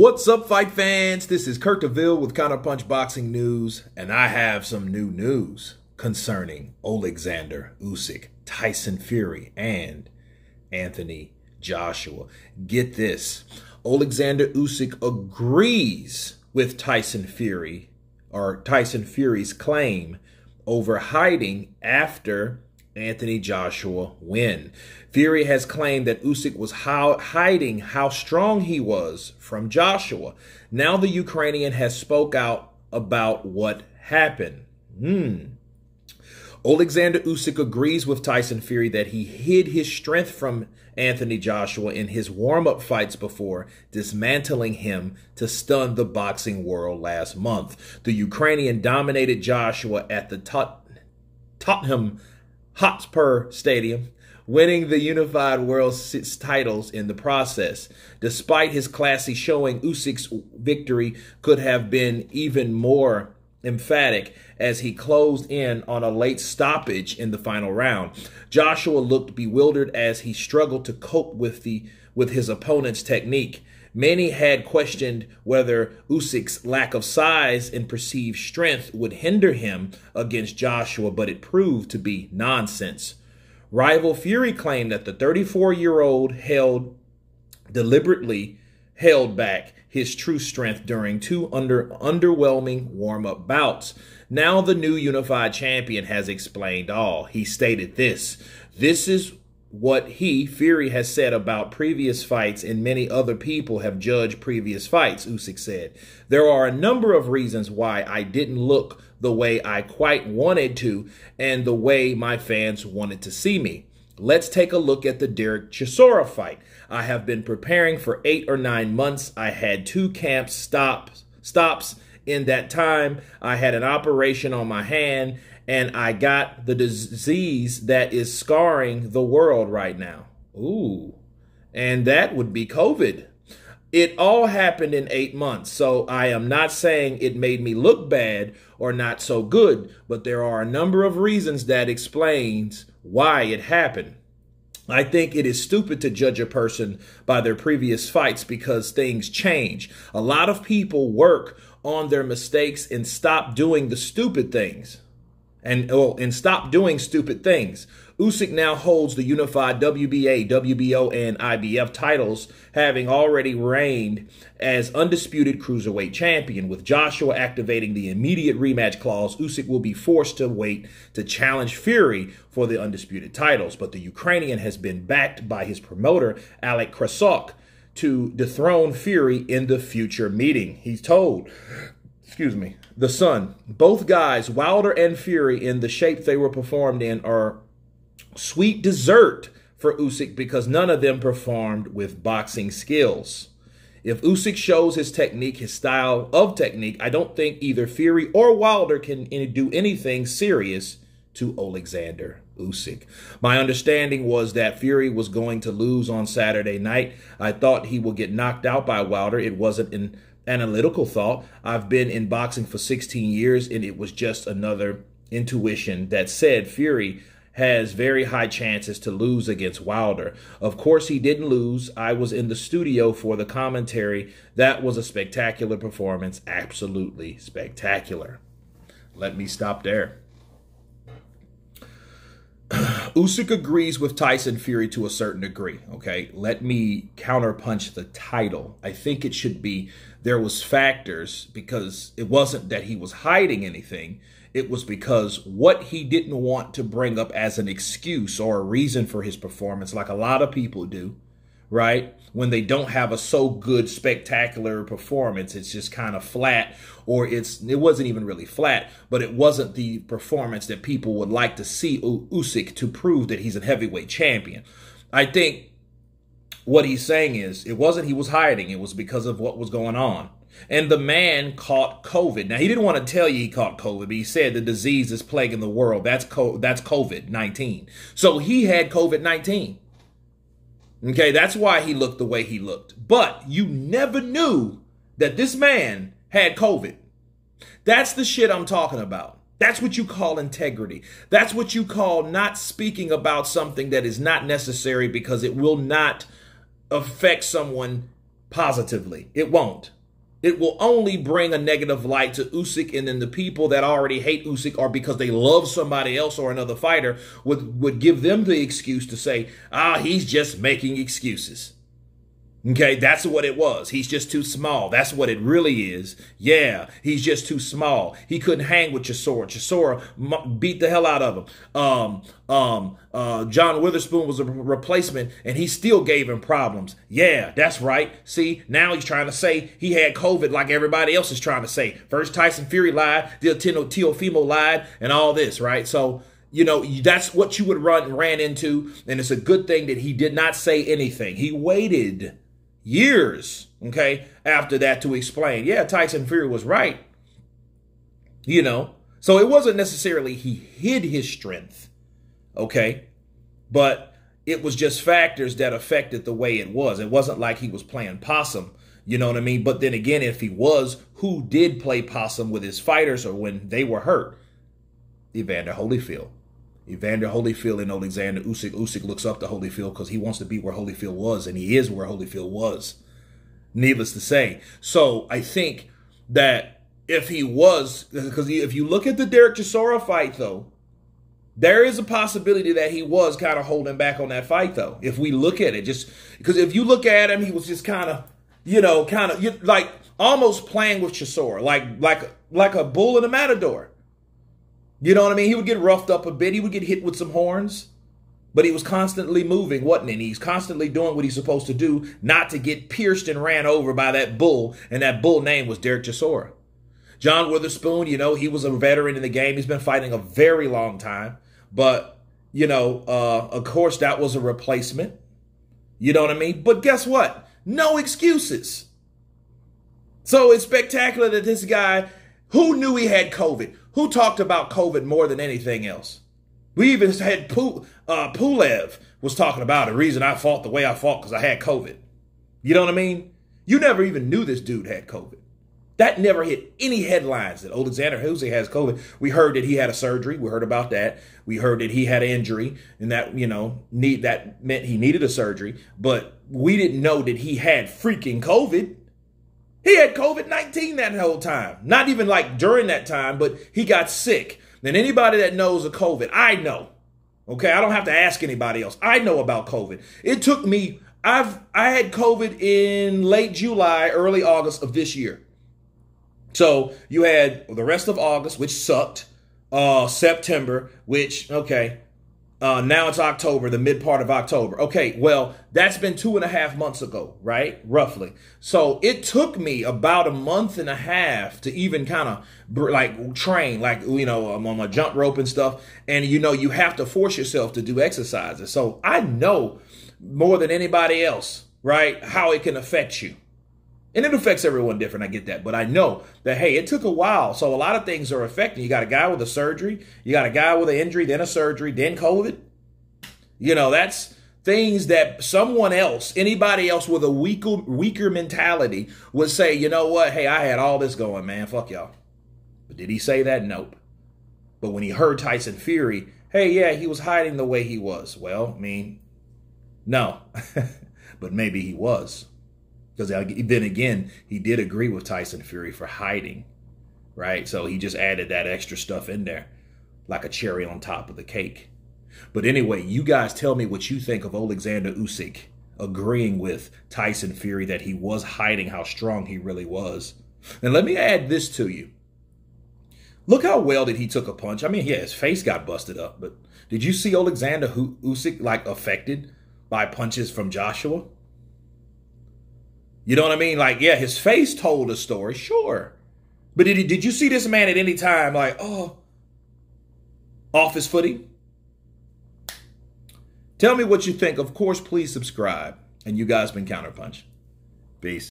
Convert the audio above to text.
What's up, fight fans? This is Kurt DeVille with Counterpunch Boxing News, and I have some new news concerning Alexander Usyk, Tyson Fury, and Anthony Joshua. Get this. Alexander Usyk agrees with Tyson Fury or Tyson Fury's claim over hiding after Anthony Joshua win. Fury has claimed that Usyk was hiding how strong he was from Joshua. Now the Ukrainian has spoke out about what happened. Hmm. Alexander Usyk agrees with Tyson Fury that he hid his strength from Anthony Joshua in his warm-up fights before dismantling him to stun the boxing world last month. The Ukrainian dominated Joshua at the Tot- Tottenham Hotspur Stadium, winning the Unified World titles in the process. Despite his classy showing, Usyk's victory could have been even more emphatic as he closed in on a late stoppage in the final round. Joshua looked bewildered as he struggled to cope with the with his opponent's technique. Many had questioned whether Usyk's lack of size and perceived strength would hinder him against Joshua, but it proved to be nonsense. Rival Fury claimed that the 34-year-old held deliberately held back his true strength during two under underwhelming warm-up bouts. Now the new unified champion has explained all. He stated this, this is what he, Fury, has said about previous fights and many other people have judged previous fights, Usyk said. There are a number of reasons why I didn't look the way I quite wanted to and the way my fans wanted to see me. Let's take a look at the Dereck Chisora fight. I have been preparing for eight or nine months. I had two camp stops, stops in that time. I had an operation on my hand and I got the disease that is scarring the world right now. Ooh. And that would be COVID. It all happened in eight months. So I am not saying it made me look bad or not so good, but there are a number of reasons that explains why it happened. I think it is stupid to judge a person by their previous fights because things change. A lot of people work on their mistakes and stop doing the stupid things and oh, and stop doing stupid things. Usyk now holds the unified WBA, WBO, and IBF titles, having already reigned as undisputed cruiserweight champion. With Joshua activating the immediate rematch clause, Usyk will be forced to wait to challenge Fury for the undisputed titles. But the Ukrainian has been backed by his promoter, Alec Krassyuk, to dethrone Fury in the future meeting. He's told excuse me, the Sun. Both guys, Wilder and Fury, in the shape they were performed in, are sweet dessert for Usyk because none of them performed with boxing skills. If Usyk shows his technique, his style of technique, I don't think either Fury or Wilder can do anything serious to Alexander Usyk. My understanding was that Fury was going to lose on Saturday night. I thought he would get knocked out by Wilder. It wasn't in analytical thought. I've been in boxing for 16 years, and it was just another intuition that said Fury has very high chances to lose against Wilder. Of course, he didn't lose. I was in the studio for the commentary. That was a spectacular performance. Absolutely spectacular. Let me stop there. Usyk agrees with Tyson Fury to a certain degree. Okay, let me counterpunch the title. I think it should be there was factors because it wasn't that he was hiding anything. It was because what he didn't want to bring up as an excuse or a reason for his performance, like a lot of people do, right? When they don't have a so good, spectacular performance, it's just kind of flat, or it's it wasn't even really flat, but it wasn't the performance that people would like to see Usyk to prove that he's a heavyweight champion. I think what he's saying is it wasn't he was hiding, it was because of what was going on. And the man caught COVID. Now he didn't want to tell you he caught COVID, but he said the disease is plaguing the world. That's co- that's COVID nineteen. So he had COVID nineteen. Okay, that's why he looked the way he looked. But you never knew that this man had COVID. That's the shit I'm talking about. That's what you call integrity. That's what you call not speaking about something that is not necessary because it will not affect someone positively. It won't. It will only bring a negative light to Usyk, and then the people that already hate Usyk or because they love somebody else or another fighter would would give them the excuse to say, "Ah, he's just making excuses." Okay, that's what it was. He's just too small. That's what it really is. Yeah, he's just too small. He couldn't hang with Chisora. Chisora beat the hell out of him. Um, um, uh, John Witherspoon was a replacement, and he still gave him problems. Yeah, that's right. See, now he's trying to say he had COVID like everybody else is trying to say. First Tyson Fury lied, the then Teofimo lied, and all this, right? So, you know, that's what you would run ran into, and it's a good thing that he did not say anything. He waited years, okay, after that to explain, yeah, Tyson Fury was right. You know, so it wasn't necessarily he hid his strength, okay, but it was just factors that affected the way it was. It wasn't like he was playing possum, you know what I mean? But then again, if he was, who did play possum with his fighters or when they were hurt? Evander Holyfield. Evander Holyfield and Alexander Usyk. Usyk looks up to Holyfield because he wants to be where Holyfield was, and he is where Holyfield was. Needless to say. So I think that if he was, because if you look at the Dereck Chisora fight, though, there is a possibility that he was kind of holding back on that fight, though. If we look at it, just because if you look at him, he was just kind of, you know, kind of like almost playing with Chisora, like like like a bull in a matador. You know what I mean? He would get roughed up a bit. He would get hit with some horns, but he was constantly moving, wasn't he? He's constantly doing what he's supposed to do, not to get pierced and ran over by that bull. And that bull name was Dereck Chisora. John Witherspoon, you know, he was a veteran in the game. He's been fighting a very long time. But, you know, uh, of course, that was a replacement. You know what I mean? But guess what? No excuses. So it's spectacular that this guy, who knew he had COVID? Who talked about COVID more than anything else? We even had Pul- uh, Pulev was talking about the reason I fought the way I fought because I had COVID. You know what I mean? You never even knew this dude had COVID. That never hit any headlines that Alexander Usyk has COVID. We heard that he had a surgery. We heard about that. We heard that he had an injury, and that you know need that meant he needed a surgery. But we didn't know that he had freaking COVID. He had COVID 19 that whole time. Not even like during that time, but he got sick. And anybody that knows of COVID, I know. Okay, I don't have to ask anybody else. I know about COVID. It took me, I've I had COVID in late July, early August of this year. So you had the rest of August, which sucked, uh, September, which, okay, uh, now it's October, the mid part of October. Okay, well, that's been two and a half months ago, right? Roughly. So it took me about a month and a half to even kind of like train, like, you know, I'm on my jump rope and stuff. And, you know, you have to force yourself to do exercises. So I know more than anybody else, right, how it can affect you. And it affects everyone different. I get that. But I know that, hey, it took a while. So a lot of things are affecting. You got a guy with a surgery, you got a guy with an injury, then a surgery, then COVID. You know, that's things that someone else, anybody else with a weaker, weaker mentality would say, you know what? Hey, I had all this going, man. Fuck y'all. But did he say that? Nope. But when he heard Tyson Fury, hey, yeah, he was hiding the way he was. Well, I mean, no. but maybe he was. Because then again, he did agree with Tyson Fury for hiding, right? So he just added that extra stuff in there, like a cherry on top of the cake. But anyway, you guys tell me what you think of Alexander Usyk agreeing with Tyson Fury that he was hiding how strong he really was. And let me add this to you. Look how well that he took a punch. I mean, yeah, his face got busted up, but did you see Alexander Usyk like affected by punches from Joshua? You know what I mean? Like, yeah, his face told a story, sure. But did, did you see this man at any time like, oh, off his footing? Tell me what you think. Of course, please subscribe. And you guys been Counterpunch. Peace.